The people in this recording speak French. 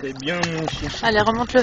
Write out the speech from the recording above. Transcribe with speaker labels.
Speaker 1: C'est bien mon chien.
Speaker 2: Allez, remonte-le.